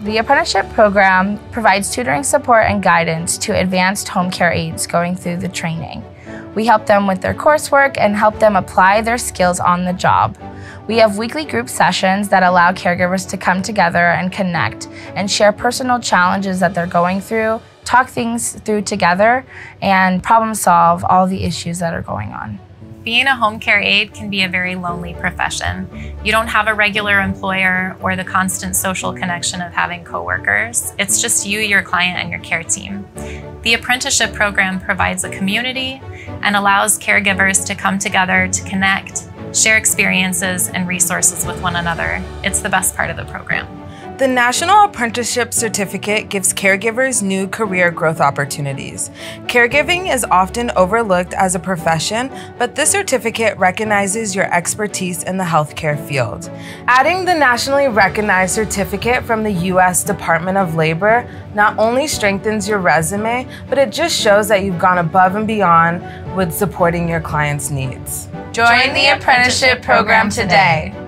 The apprenticeship program provides tutoring support and guidance to advanced home care aides going through the training. We help them with their coursework and help them apply their skills on the job. We have weekly group sessions that allow caregivers to come together and connect and share personal challenges that they're going through, talk things through together, and problem solve all the issues that are going on. Being a home care aide can be a very lonely profession. You don't have a regular employer or the constant social connection of having coworkers. It's just you, your client, and your care team. The apprenticeship program provides a community and allows caregivers to come together to connect, share experiences and resources with one another. It's the best part of the program. The National Apprenticeship Certificate gives caregivers new career growth opportunities. Caregiving is often overlooked as a profession, but this certificate recognizes your expertise in the healthcare field. Adding the nationally recognized certificate from the U.S. Department of Labor not only strengthens your resume, but it just shows that you've gone above and beyond with supporting your clients' needs. Join the apprenticeship program today.